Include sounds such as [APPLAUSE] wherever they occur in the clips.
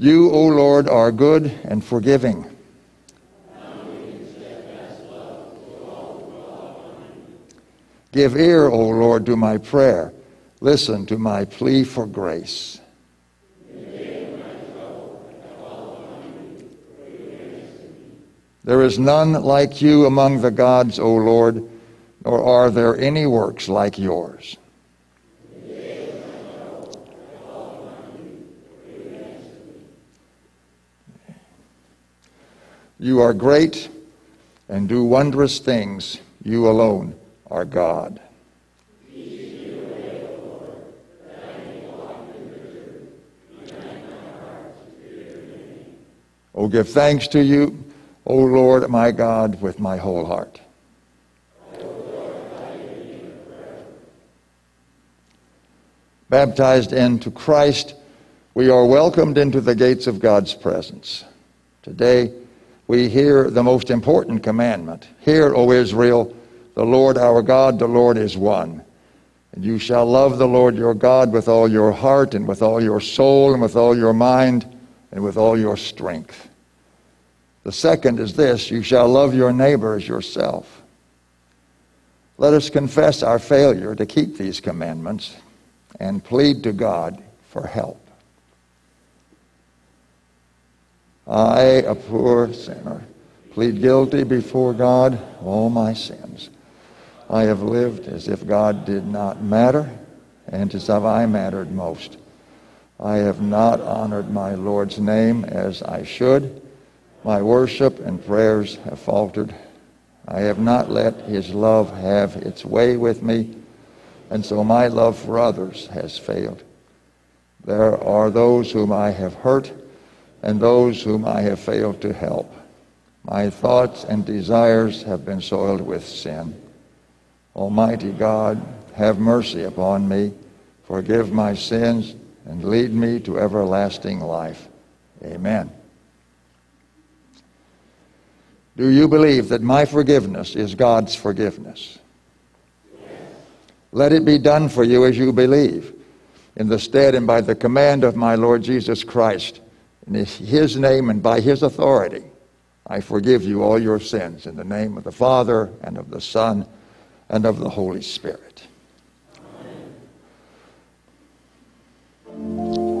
You, O Lord, are good and forgiving. Give ear, O Lord, to my prayer. Listen to my plea for grace. There is none like you among the gods, O Lord, nor are there any works like yours. You are great and do wondrous things. You alone are God. Oh, give thanks to you, O Lord my God, with my whole heart. Baptized into Christ, we are welcomed into the gates of God's presence. Today, we hear the most important commandment Hear, O Israel, the Lord our God, the Lord is one. And you shall love the Lord your God with all your heart, and with all your soul, and with all your mind, and with all your strength. The second is this you shall love your neighbor as yourself. Let us confess our failure to keep these commandments and plead to God for help. I, a poor sinner, plead guilty before God all my sins. I have lived as if God did not matter and as if I mattered most. I have not honored my Lord's name as I should. My worship and prayers have faltered. I have not let his love have its way with me, and so my love for others has failed. There are those whom I have hurt and those whom I have failed to help. My thoughts and desires have been soiled with sin. Almighty God, have mercy upon me, forgive my sins, and lead me to everlasting life. Amen. Do you believe that my forgiveness is God's forgiveness? Let it be done for you as you believe, in the stead and by the command of my Lord Jesus Christ in his name and by his authority, I forgive you all your sins in the name of the Father and of the Son and of the Holy Spirit. Amen.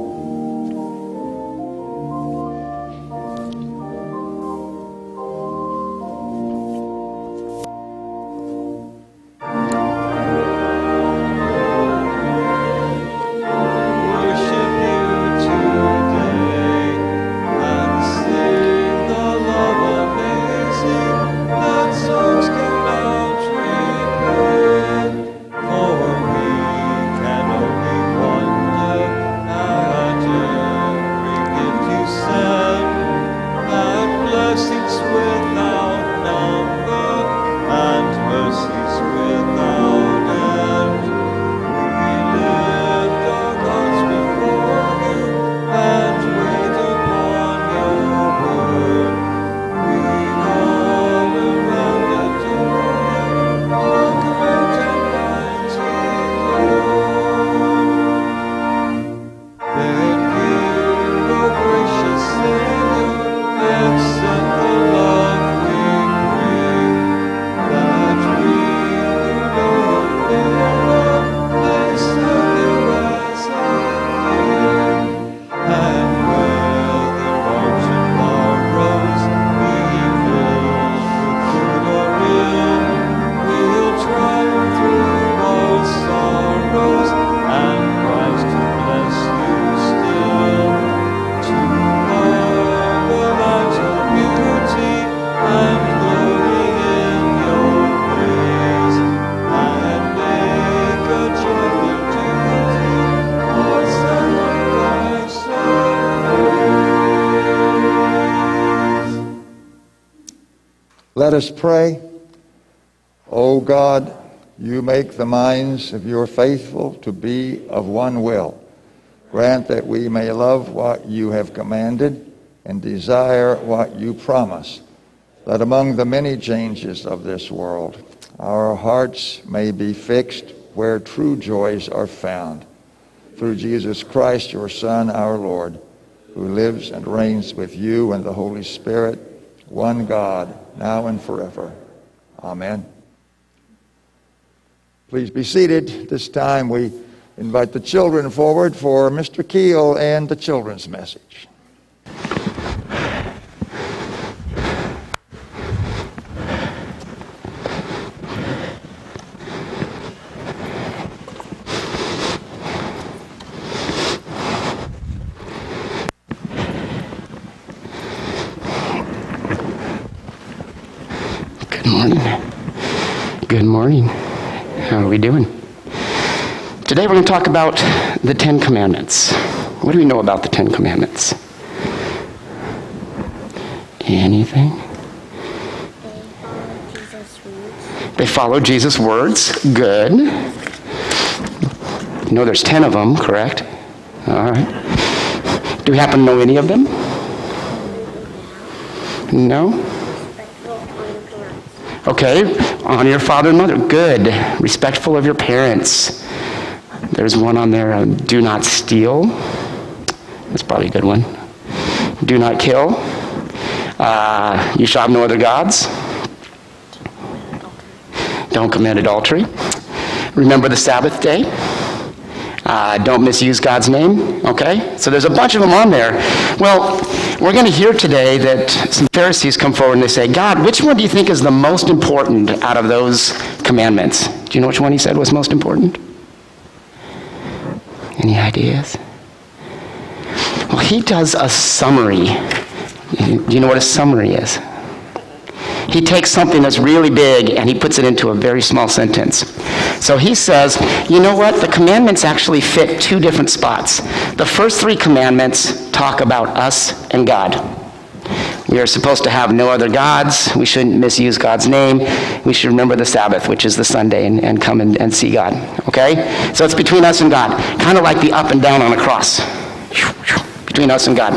Let us pray. O God, you make the minds of your faithful to be of one will. Grant that we may love what you have commanded and desire what you promise. That among the many changes of this world, our hearts may be fixed where true joys are found. Through Jesus Christ, your Son, our Lord who lives and reigns with you and the Holy Spirit, one God, now and forever. Amen. Please be seated. This time we invite the children forward for Mr. Keel and the children's message. Good morning. Good morning. How are we doing? Today we're going to talk about the Ten Commandments. What do we know about the Ten Commandments? Anything? They follow Jesus' words. Good. You know there's ten of them, correct? All right. Do we happen to know any of them? No? Okay, honor your father and mother. Good. Respectful of your parents. There's one on there, uh, do not steal. That's probably a good one. Do not kill. Uh, you shall have no other gods. Don't commit adultery. Remember the Sabbath day. Uh, don't misuse God's name. Okay? So there's a bunch of them on there. Well, we're going to hear today that some Pharisees come forward and they say, God, which one do you think is the most important out of those commandments? Do you know which one he said was most important? Any ideas? Well, he does a summary. Do you know what a summary is? He takes something that's really big and he puts it into a very small sentence. So he says, you know what? The commandments actually fit two different spots. The first three commandments talk about us and God. We are supposed to have no other gods. We shouldn't misuse God's name. We should remember the Sabbath, which is the Sunday, and, and come and, and see God. Okay? So it's between us and God. Kind of like the up and down on a cross. Between us and God.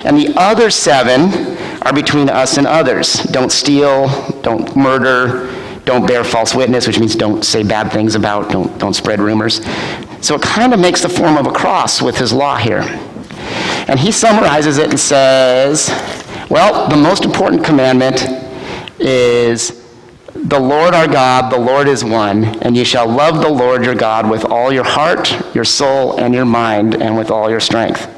And the other seven are between us and others. Don't steal, don't murder, don't bear false witness, which means don't say bad things about, don't, don't spread rumors. So it kind of makes the form of a cross with his law here. And he summarizes it and says, well, the most important commandment is the Lord our God, the Lord is one, and you shall love the Lord your God with all your heart, your soul, and your mind, and with all your strength.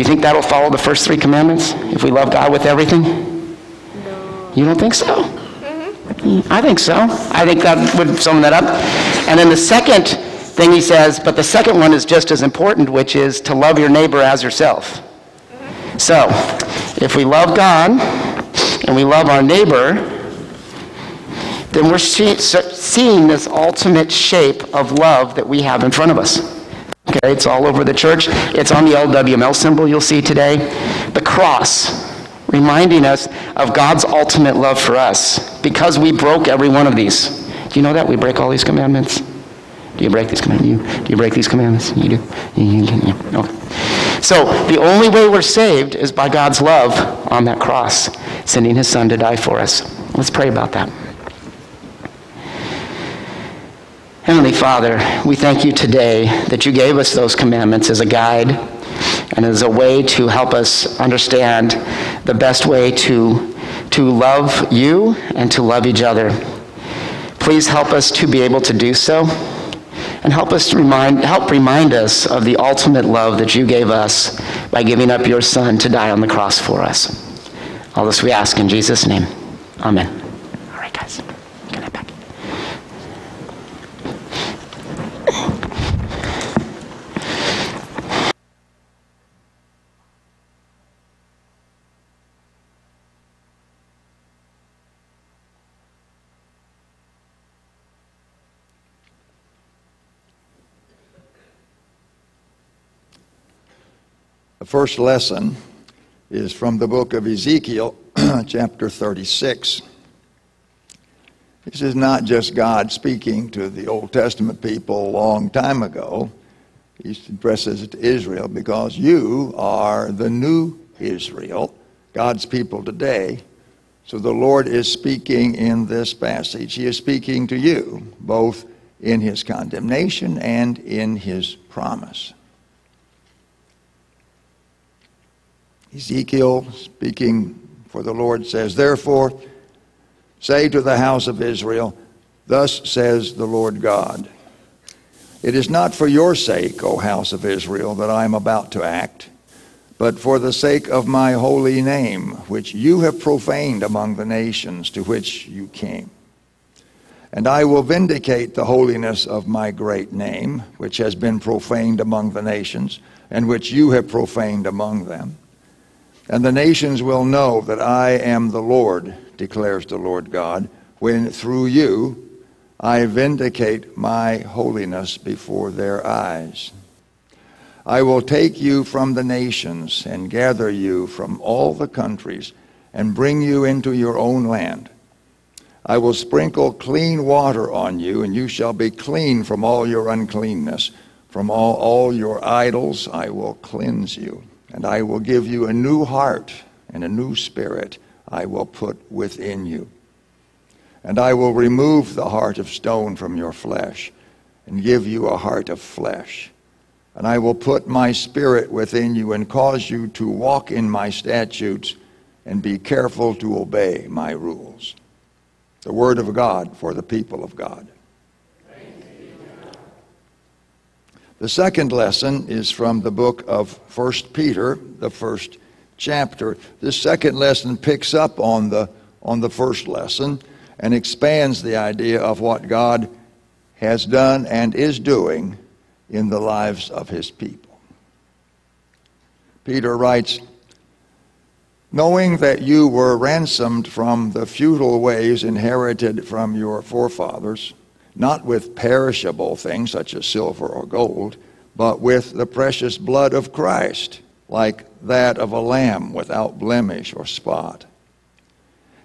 You think that'll follow the first three commandments if we love God with everything? No. You don't think so? Mm-hmm. I think so. I think that would sum that up. And then the second thing he says, but the second one is just as important, which is to love your neighbor as yourself. Mm-hmm. So, if we love God and we love our neighbor, then we're see- seeing this ultimate shape of love that we have in front of us. Okay, it's all over the church. It's on the LWML symbol you'll see today. The cross, reminding us of God's ultimate love for us because we broke every one of these. Do you know that? We break all these commandments. Do you break these commandments? You, do you break these commandments? You do? You, you, okay. So the only way we're saved is by God's love on that cross, sending his son to die for us. Let's pray about that. Heavenly Father, we thank you today that you gave us those commandments as a guide and as a way to help us understand the best way to, to love you and to love each other. Please help us to be able to do so and help us to remind, help remind us of the ultimate love that you gave us by giving up your son to die on the cross for us. All this we ask in Jesus' name. Amen. The first lesson is from the book of Ezekiel, [CLEARS THROAT] chapter 36. This is not just God speaking to the Old Testament people a long time ago. He addresses it to Israel because you are the new Israel, God's people today. So the Lord is speaking in this passage. He is speaking to you, both in his condemnation and in his promise. Ezekiel, speaking for the Lord, says, Therefore, say to the house of Israel, Thus says the Lord God. It is not for your sake, O house of Israel, that I am about to act, but for the sake of my holy name, which you have profaned among the nations to which you came. And I will vindicate the holiness of my great name, which has been profaned among the nations, and which you have profaned among them. And the nations will know that I am the Lord, declares the Lord God, when through you I vindicate my holiness before their eyes. I will take you from the nations and gather you from all the countries and bring you into your own land. I will sprinkle clean water on you, and you shall be clean from all your uncleanness. From all, all your idols I will cleanse you, and I will give you a new heart and a new spirit I will put within you. And I will remove the heart of stone from your flesh and give you a heart of flesh. And I will put my spirit within you and cause you to walk in my statutes and be careful to obey my rules. The word of God for the people of God. The second lesson is from the book of 1 Peter, the first chapter. This second lesson picks up on the, on the first lesson and expands the idea of what God has done and is doing in the lives of his people. Peter writes, Knowing that you were ransomed from the futile ways inherited from your forefathers, not with perishable things such as silver or gold, but with the precious blood of Christ, like that of a lamb without blemish or spot.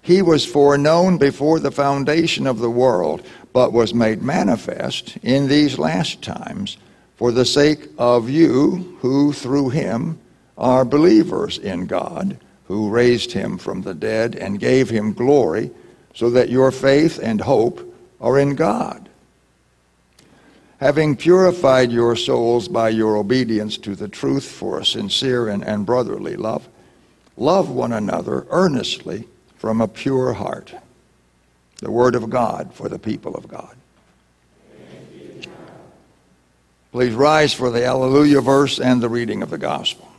He was foreknown before the foundation of the world, but was made manifest in these last times for the sake of you who through him are believers in God, who raised him from the dead and gave him glory, so that your faith and hope are in God. Having purified your souls by your obedience to the truth for a sincere and, and brotherly love, love one another earnestly from a pure heart. The Word of God for the people of God. Please rise for the Alleluia verse and the reading of the Gospel.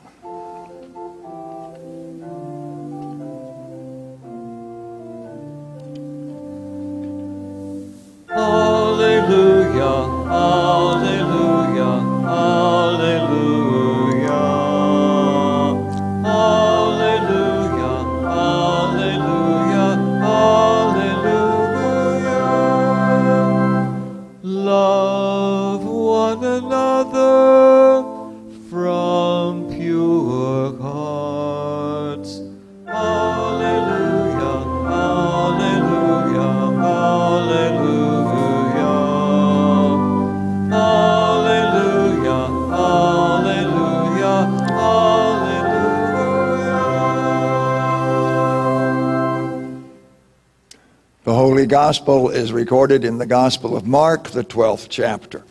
Gospel is recorded in the Gospel of Mark, the 12th chapter.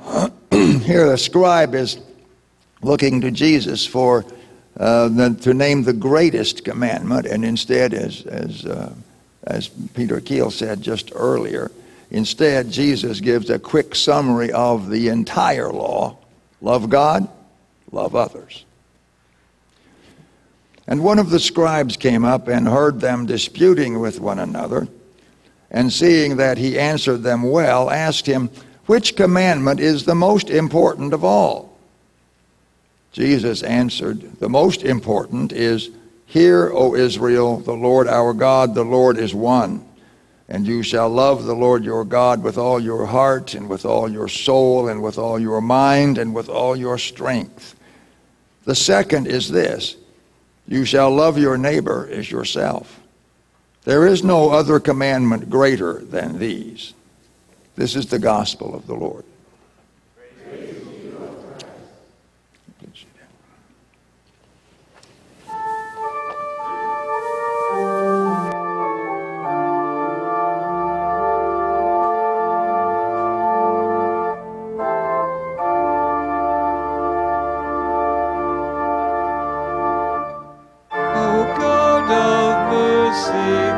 [CLEARS THROAT] Here, the scribe is looking to Jesus for uh, the, to name the greatest commandment, and instead, as, as, uh, as Peter Keel said just earlier, instead, Jesus gives a quick summary of the entire law love God, love others. And one of the scribes came up and heard them disputing with one another and seeing that he answered them well, asked him, Which commandment is the most important of all? Jesus answered, The most important is, Hear, O Israel, the Lord our God, the Lord is one. And you shall love the Lord your God with all your heart, and with all your soul, and with all your mind, and with all your strength. The second is this You shall love your neighbor as yourself. There is no other commandment greater than these. This is the gospel of the Lord. see.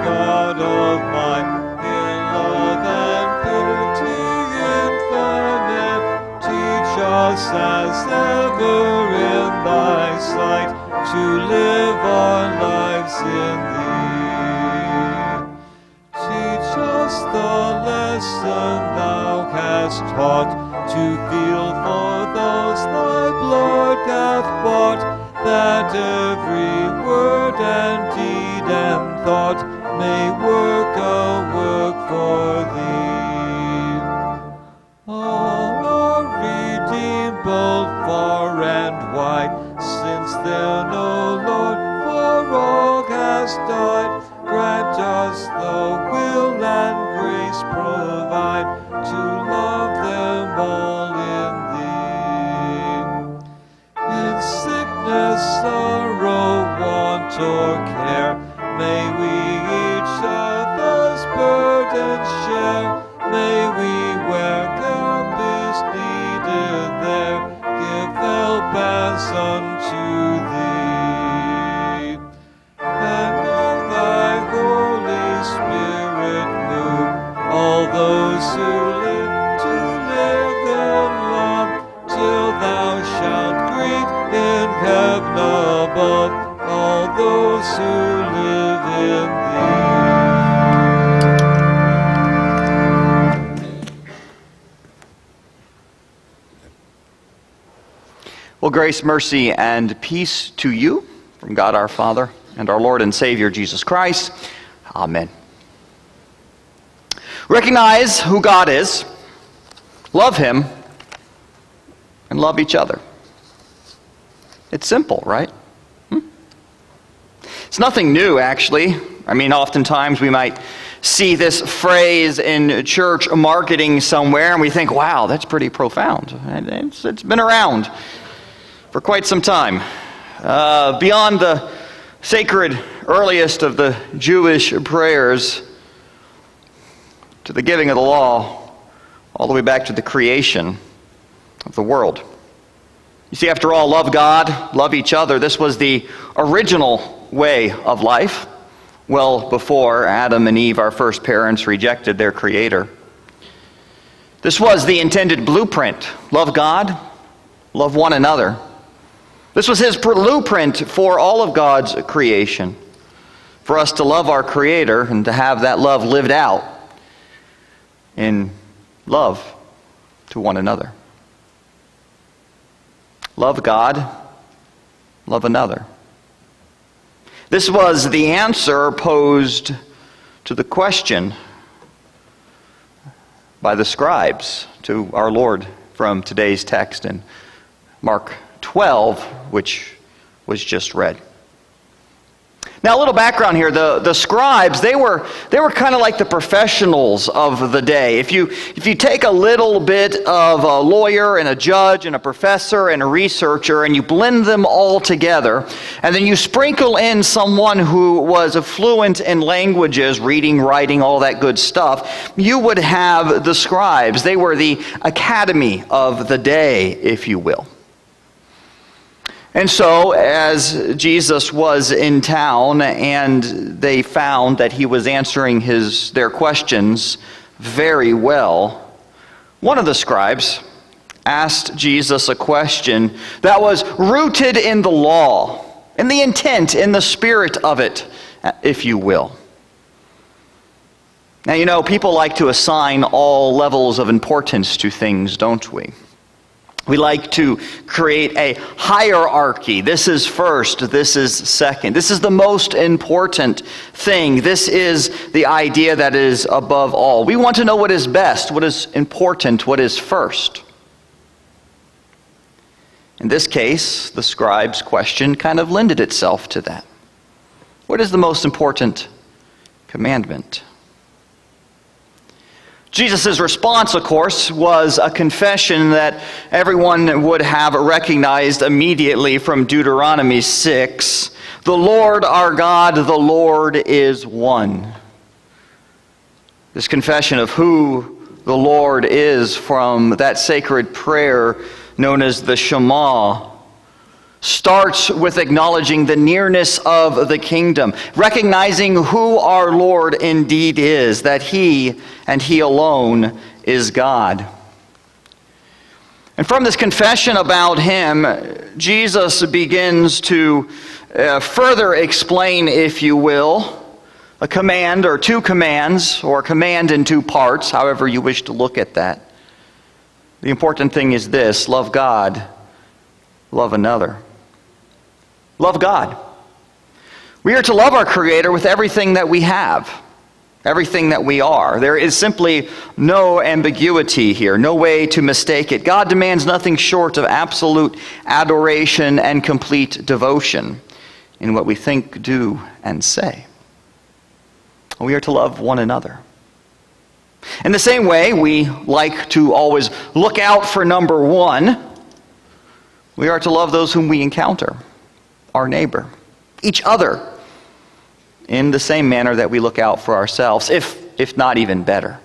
As ever in thy sight to live our lives in thee. Teach us the lesson thou hast taught, to feel for those thy blood hath bought, that every word and deed and thought above all those who live in thee. Well, grace, mercy, and peace to you from God our Father and our Lord and Savior Jesus Christ. Amen. Recognize who God is, love Him, and love each other. It's simple, right? Hmm? It's nothing new, actually. I mean, oftentimes we might see this phrase in church marketing somewhere and we think, wow, that's pretty profound. It's, it's been around for quite some time. Uh, beyond the sacred earliest of the Jewish prayers to the giving of the law, all the way back to the creation of the world. You see, after all, love God, love each other. This was the original way of life, well before Adam and Eve, our first parents, rejected their Creator. This was the intended blueprint love God, love one another. This was his blueprint for all of God's creation for us to love our Creator and to have that love lived out in love to one another. Love God, love another. This was the answer posed to the question by the scribes to our Lord from today's text in Mark 12, which was just read. Now, a little background here. The, the scribes, they were, they were kind of like the professionals of the day. If you, if you take a little bit of a lawyer and a judge and a professor and a researcher and you blend them all together, and then you sprinkle in someone who was fluent in languages, reading, writing, all that good stuff, you would have the scribes. They were the academy of the day, if you will. And so, as Jesus was in town and they found that he was answering his, their questions very well, one of the scribes asked Jesus a question that was rooted in the law, in the intent, in the spirit of it, if you will. Now, you know, people like to assign all levels of importance to things, don't we? We like to create a hierarchy. This is first, this is second. This is the most important thing. This is the idea that is above all. We want to know what is best, what is important, what is first. In this case, the scribe's question kind of lended itself to that. What is the most important commandment? Jesus' response, of course, was a confession that everyone would have recognized immediately from Deuteronomy 6 The Lord our God, the Lord is one. This confession of who the Lord is from that sacred prayer known as the Shema starts with acknowledging the nearness of the kingdom, recognizing who our Lord indeed is, that He and He alone is God. And from this confession about Him, Jesus begins to uh, further explain, if you will, a command or two commands, or a command in two parts, however you wish to look at that. The important thing is this love God, love another. Love God. We are to love our Creator with everything that we have, everything that we are. There is simply no ambiguity here, no way to mistake it. God demands nothing short of absolute adoration and complete devotion in what we think, do, and say. We are to love one another. In the same way, we like to always look out for number one. We are to love those whom we encounter our neighbor, each other, in the same manner that we look out for ourselves, if, if not even better.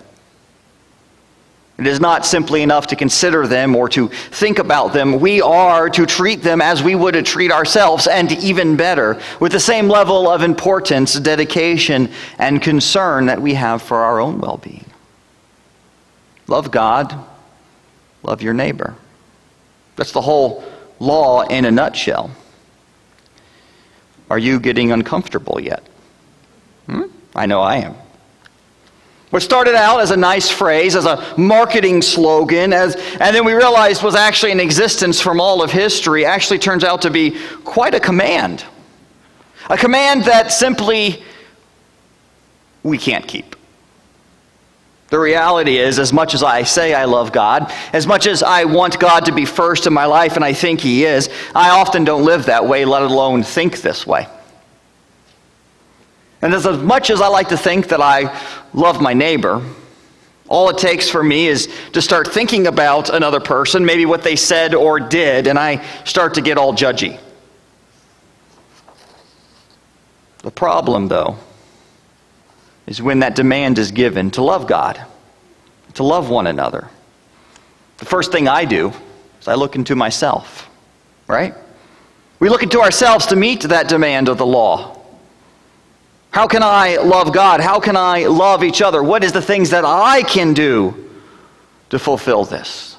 It is not simply enough to consider them or to think about them. We are to treat them as we would treat ourselves, and even better, with the same level of importance, dedication, and concern that we have for our own well being. Love God, love your neighbor. That's the whole law in a nutshell. Are you getting uncomfortable yet? Hmm? I know I am. What started out as a nice phrase, as a marketing slogan, as, and then we realized was actually in existence from all of history, actually turns out to be quite a command. A command that simply we can't keep. The reality is, as much as I say I love God, as much as I want God to be first in my life, and I think He is, I often don't live that way, let alone think this way. And as much as I like to think that I love my neighbor, all it takes for me is to start thinking about another person, maybe what they said or did, and I start to get all judgy. The problem, though, is when that demand is given to love God, to love one another. The first thing I do is I look into myself, right? We look into ourselves to meet that demand of the law. How can I love God? How can I love each other? What is the things that I can do to fulfill this?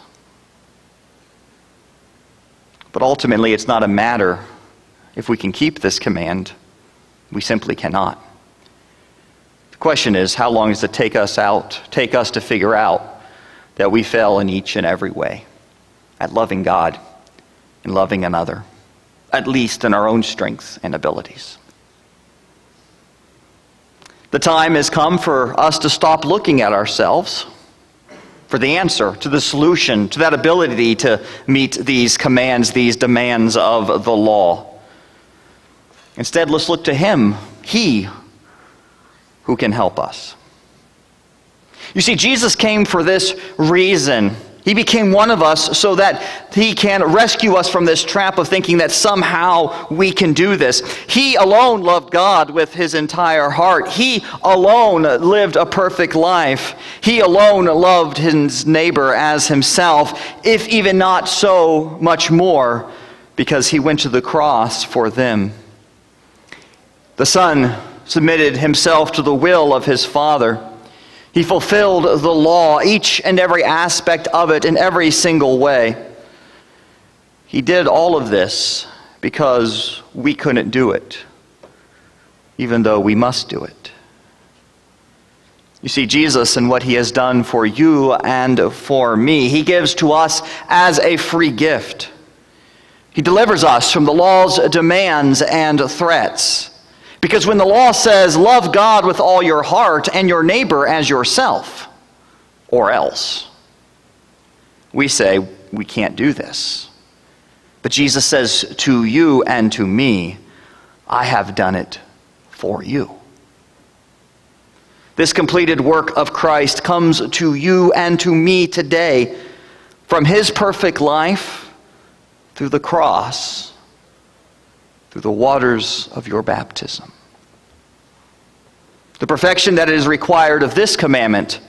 But ultimately, it's not a matter if we can keep this command. We simply cannot. The question is, how long does it take us out, take us to figure out that we fail in each and every way at loving God and loving another, at least in our own strengths and abilities? The time has come for us to stop looking at ourselves for the answer, to the solution, to that ability to meet these commands, these demands of the law. Instead, let's look to Him. He who can help us. You see, Jesus came for this reason. He became one of us so that he can rescue us from this trap of thinking that somehow we can do this. He alone loved God with his entire heart. He alone lived a perfect life. He alone loved his neighbor as himself, if even not so much more, because he went to the cross for them. The Son submitted himself to the will of his Father. He fulfilled the law, each and every aspect of it, in every single way. He did all of this because we couldn't do it, even though we must do it. You see, Jesus and what he has done for you and for me, he gives to us as a free gift. He delivers us from the law's demands and threats. Because when the law says, love God with all your heart and your neighbor as yourself, or else, we say, we can't do this. But Jesus says to you and to me, I have done it for you. This completed work of Christ comes to you and to me today from his perfect life through the cross, through the waters of your baptism. The perfection that is required of this commandment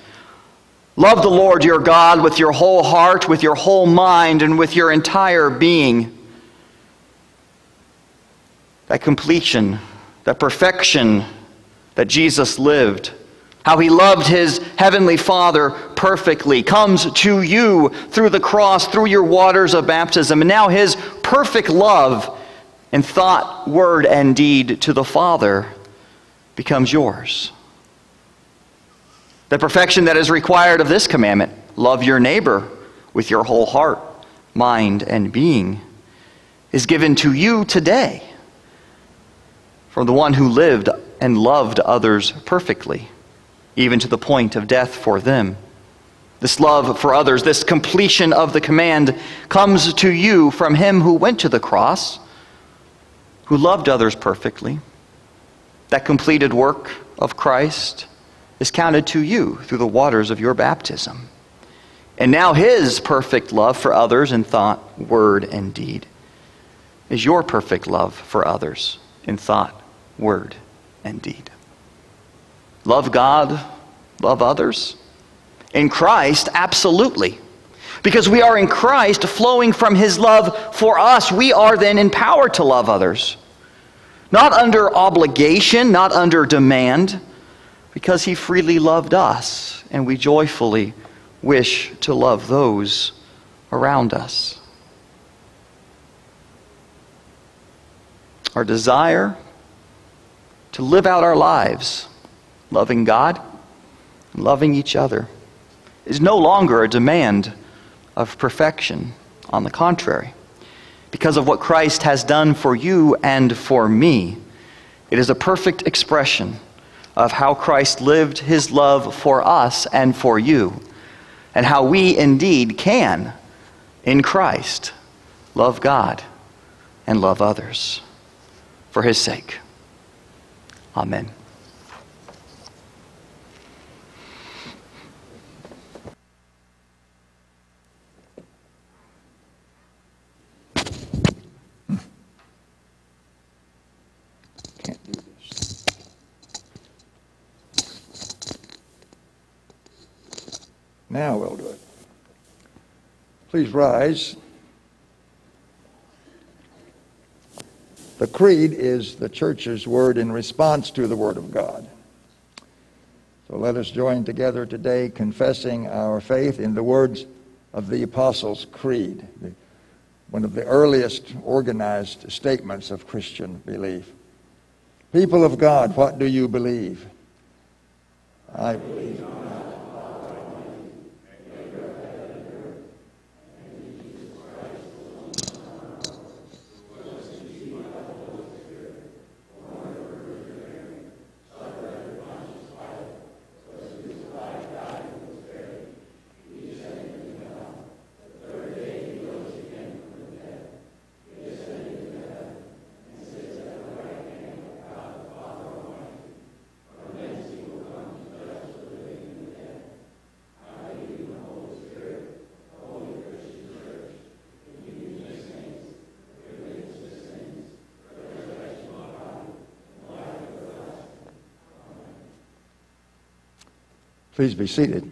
love the Lord your God with your whole heart, with your whole mind, and with your entire being. that completion, that perfection that Jesus lived, how he loved his heavenly Father perfectly, comes to you through the cross, through your waters of baptism. And now his perfect love in thought, word, and deed to the Father becomes yours. The perfection that is required of this commandment love your neighbor with your whole heart, mind, and being is given to you today from the one who lived and loved others perfectly, even to the point of death for them. This love for others, this completion of the command, comes to you from him who went to the cross, who loved others perfectly. That completed work of Christ is counted to you through the waters of your baptism. And now his perfect love for others in thought, word, and deed is your perfect love for others in thought, word, and deed. Love God, love others. In Christ, absolutely. Because we are in Christ flowing from his love for us, we are then empowered to love others. Not under obligation, not under demand, because he freely loved us, and we joyfully wish to love those around us. Our desire to live out our lives loving God, and loving each other, is no longer a demand of perfection. On the contrary, because of what Christ has done for you and for me, it is a perfect expression of how Christ lived his love for us and for you and how we indeed can, in Christ, love God and love others for his sake. Amen. Now we'll do it. Please rise. The creed is the church's word in response to the word of God. So let us join together today confessing our faith in the words of the Apostles' Creed, one of the earliest organized statements of Christian belief. People of God, what do you believe? I believe. Please be seated.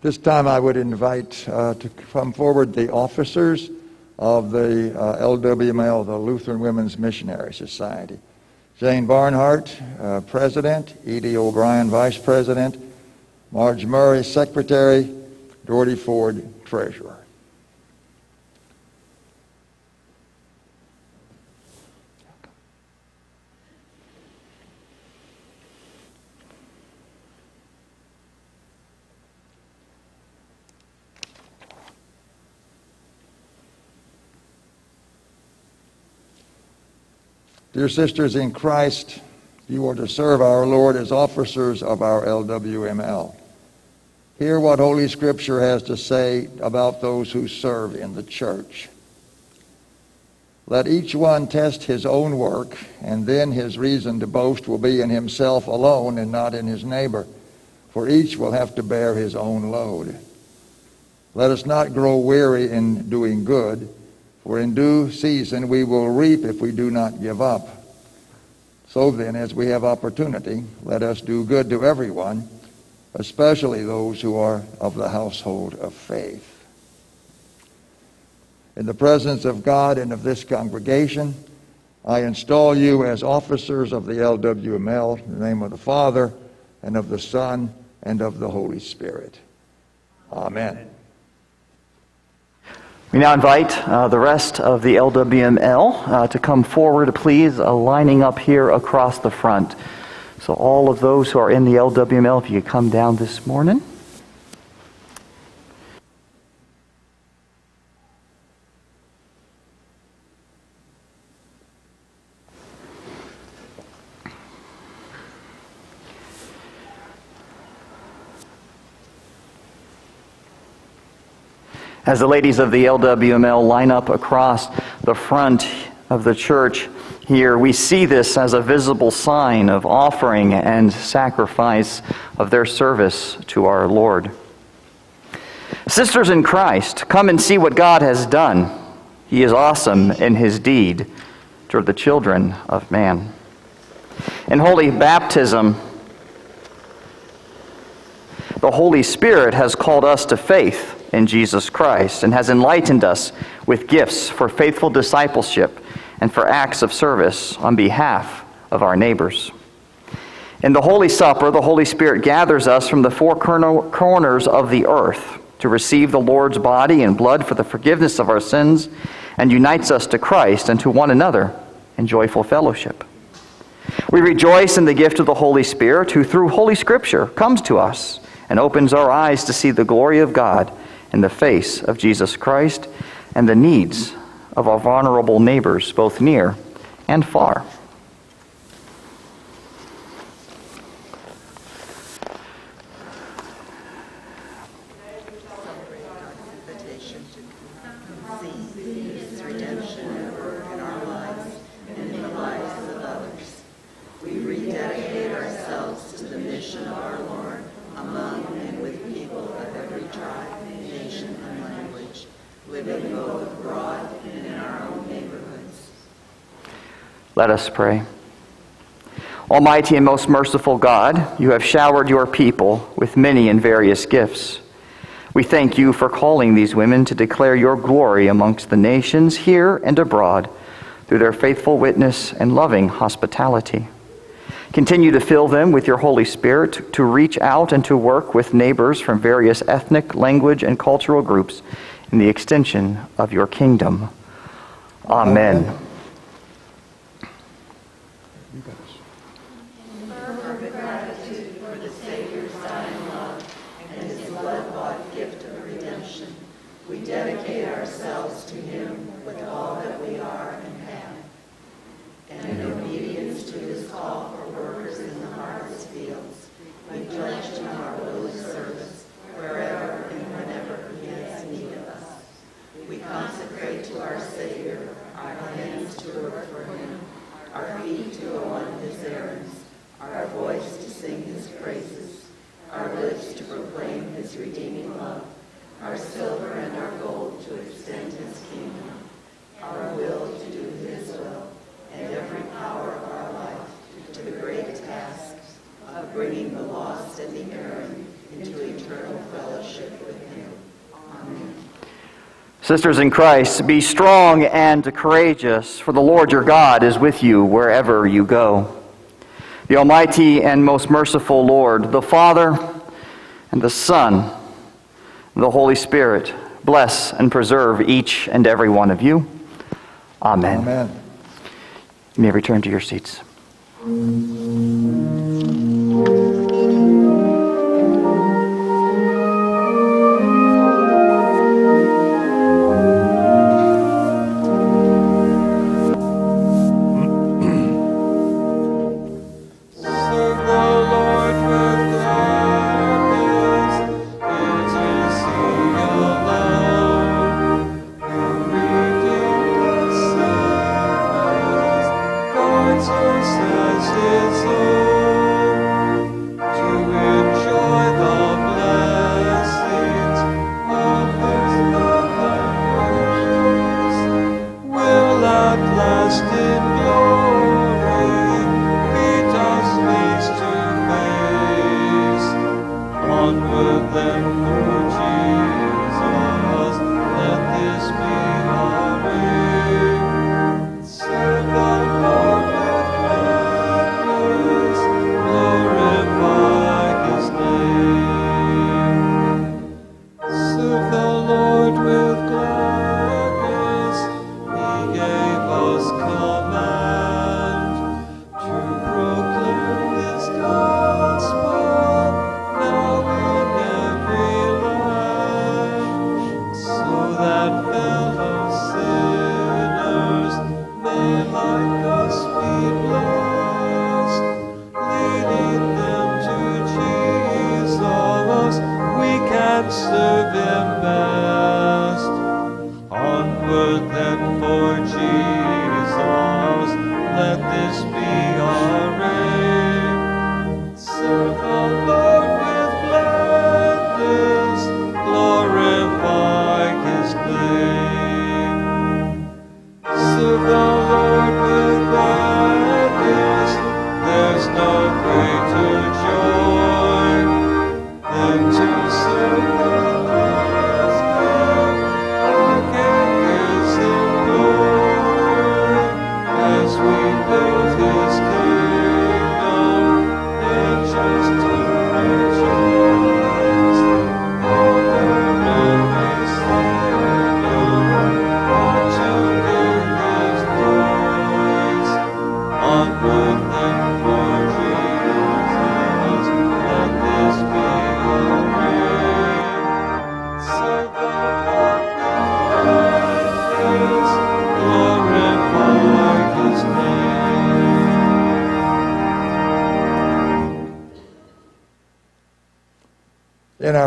This time I would invite uh, to come forward the officers of the uh, LWML, the Lutheran Women's Missionary Society. Jane Barnhart, uh, President, Edie O'Brien, Vice President, Marge Murray, Secretary, Dorothy Ford, Treasurer. Dear sisters in Christ, you are to serve our Lord as officers of our LWML. Hear what Holy Scripture has to say about those who serve in the church. Let each one test his own work, and then his reason to boast will be in himself alone and not in his neighbor, for each will have to bear his own load. Let us not grow weary in doing good, for in due season we will reap if we do not give up. So then, as we have opportunity, let us do good to everyone, especially those who are of the household of faith. In the presence of God and of this congregation, I install you as officers of the LWML in the name of the Father, and of the Son, and of the Holy Spirit. Amen. We now invite uh, the rest of the LWML uh, to come forward, please, uh, lining up here across the front. So, all of those who are in the LWML, if you could come down this morning. As the ladies of the LWML line up across the front of the church here, we see this as a visible sign of offering and sacrifice of their service to our Lord. Sisters in Christ, come and see what God has done. He is awesome in his deed toward the children of man. In holy baptism, the Holy Spirit has called us to faith in Jesus Christ and has enlightened us with gifts for faithful discipleship and for acts of service on behalf of our neighbors. In the Holy Supper, the Holy Spirit gathers us from the four corners of the earth to receive the Lord's body and blood for the forgiveness of our sins and unites us to Christ and to one another in joyful fellowship. We rejoice in the gift of the Holy Spirit, who through Holy Scripture comes to us and opens our eyes to see the glory of God in the face of Jesus Christ and the needs of our vulnerable neighbors, both near and far. Let us pray. Almighty and most merciful God, you have showered your people with many and various gifts. We thank you for calling these women to declare your glory amongst the nations here and abroad through their faithful witness and loving hospitality. Continue to fill them with your Holy Spirit to reach out and to work with neighbors from various ethnic, language, and cultural groups in the extension of your kingdom. Amen. Amen. in perfect gratitude for the Savior's dying love and his blood-bought gift of redemption, we dedicate ourselves to him with all that we are and have. And in obedience to his call for workers in the harvest fields, we join him our holy service wherever Sisters in Christ, be strong and courageous, for the Lord your God is with you wherever you go. The Almighty and most merciful Lord, the Father and the Son, and the Holy Spirit, bless and preserve each and every one of you. Amen. Amen. You may return to your seats.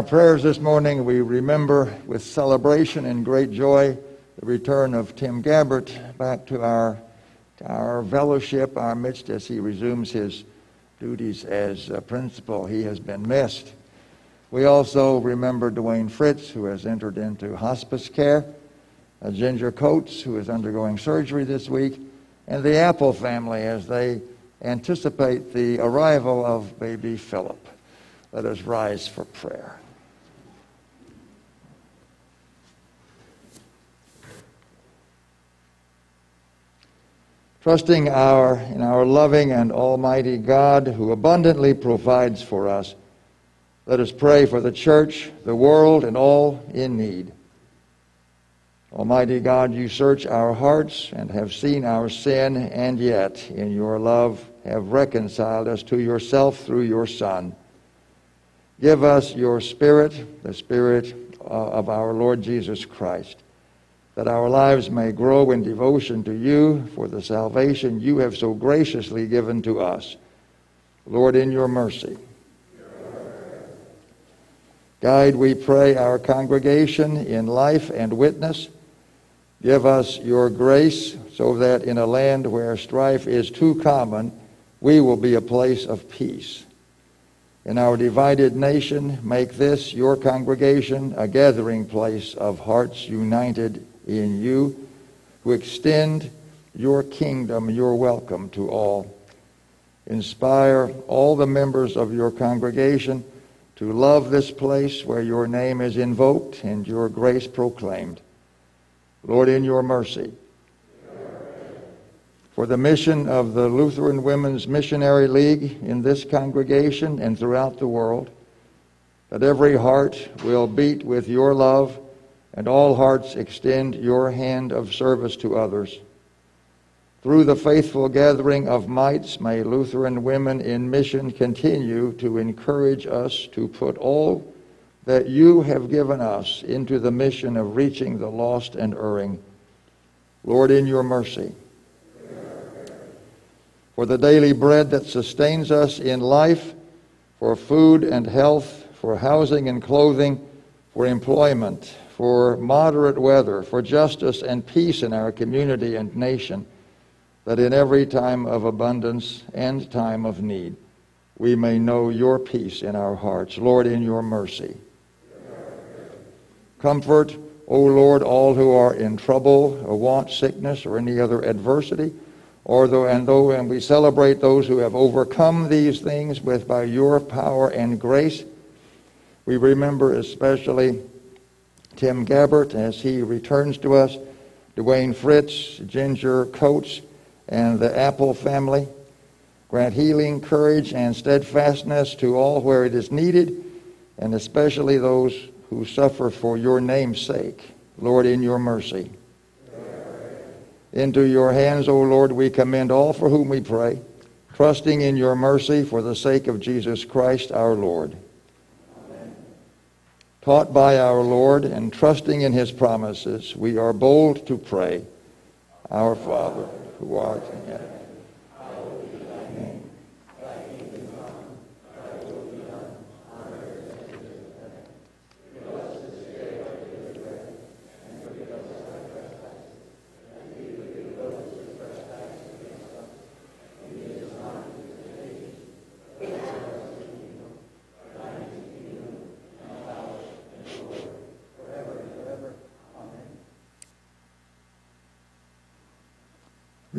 Prayers this morning, we remember with celebration and great joy the return of Tim Gabbert back to our, to our fellowship, our midst, as he resumes his duties as principal. He has been missed. We also remember Dwayne Fritz, who has entered into hospice care, uh, Ginger Coates, who is undergoing surgery this week, and the Apple family as they anticipate the arrival of baby Philip. Let us rise for prayer. Trusting our, in our loving and almighty God who abundantly provides for us, let us pray for the church, the world, and all in need. Almighty God, you search our hearts and have seen our sin, and yet, in your love, have reconciled us to yourself through your Son. Give us your Spirit, the Spirit uh, of our Lord Jesus Christ, that our lives may grow in devotion to you for the salvation you have so graciously given to us. Lord, in your mercy. Guide, we pray, our congregation in life and witness. Give us your grace so that in a land where strife is too common, we will be a place of peace. In our divided nation, make this, your congregation, a gathering place of hearts united in you, who extend your kingdom, your welcome to all. Inspire all the members of your congregation to love this place where your name is invoked and your grace proclaimed. Lord, in your mercy, for the mission of the Lutheran Women's Missionary League in this congregation and throughout the world, that every heart will beat with your love and all hearts extend your hand of service to others. Through the faithful gathering of mites, may Lutheran women in mission continue to encourage us to put all that you have given us into the mission of reaching the lost and erring. Lord, in your mercy, for the daily bread that sustains us in life, for food and health, for housing and clothing, for employment, for moderate weather, for justice and peace in our community and nation, that in every time of abundance and time of need, we may know your peace in our hearts. Lord, in your mercy. Comfort, O Lord, all who are in trouble, or want, sickness, or any other adversity, or though and though and we celebrate those who have overcome these things with by your power and grace. We remember especially Tim Gabbert as he returns to us, Dwayne Fritz, Ginger Coates, and the Apple family. Grant healing, courage, and steadfastness to all where it is needed, and especially those who suffer for your name's sake. Lord, in your mercy. Into your hands, O Lord, we commend all for whom we pray, trusting in your mercy for the sake of Jesus Christ our Lord. Taught by our Lord and trusting in his promises, we are bold to pray, Our Father, who art in heaven.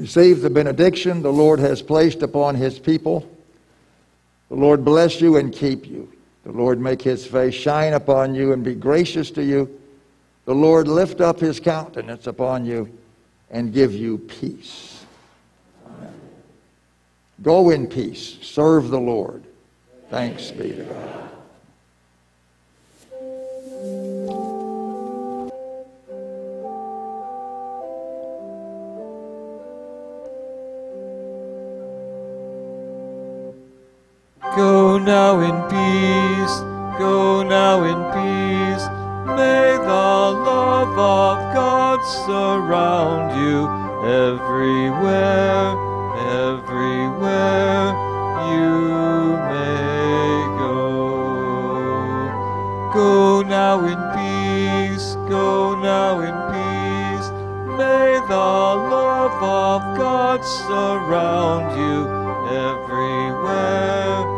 Receive the benediction the Lord has placed upon his people. The Lord bless you and keep you. The Lord make his face shine upon you and be gracious to you. The Lord lift up his countenance upon you and give you peace. Go in peace. Serve the Lord. Thanks be to God. Now in peace, go now in peace. May the love of God surround you everywhere, everywhere you may go. Go now in peace, go now in peace. May the love of God surround you everywhere, everywhere